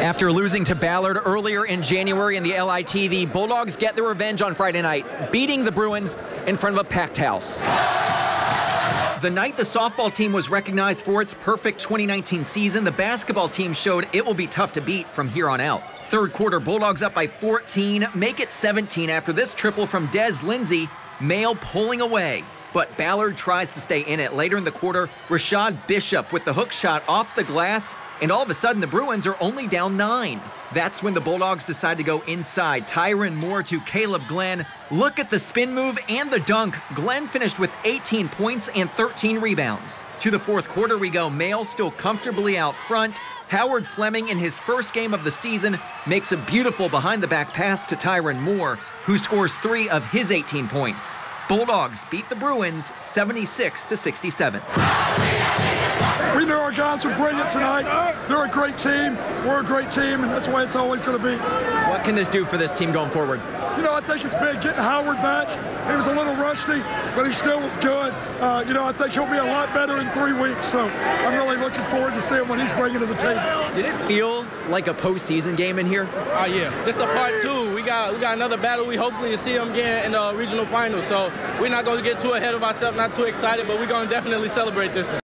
After losing to Ballard earlier in January in the LIT, the Bulldogs get their revenge on Friday night, beating the Bruins in front of a packed house. The night the softball team was recognized for its perfect 2019 season, the basketball team showed it will be tough to beat from here on out. Third quarter, Bulldogs up by 14, make it 17 after this triple from Des Lindsay, Male pulling away. But Ballard tries to stay in it. Later in the quarter, Rashad Bishop with the hook shot off the glass, and all of a sudden the Bruins are only down nine. That's when the Bulldogs decide to go inside. Tyron Moore to Caleb Glenn. Look at the spin move and the dunk. Glenn finished with 18 points and 13 rebounds. To the fourth quarter we go. Male still comfortably out front. Howard Fleming in his first game of the season makes a beautiful behind the back pass to Tyron Moore, who scores three of his 18 points. Bulldogs beat the Bruins 76 to 67. We know our guys are brilliant tonight. They're a great team. We're a great team, and that's the way it's always going to be. What can this do for this team going forward? You know, I think it's big getting Howard back. He was a little rusty, but he still was good. Uh, you know, I think he'll be a lot better in three weeks. So I'm really looking forward to seeing what he's bringing to the table. Did it feel like a postseason game in here? Oh yeah, just a part two. We got we got another battle. We hopefully see them again in the regional finals. So we're not going to get too ahead of ourselves, not too excited, but we're going to definitely celebrate this one.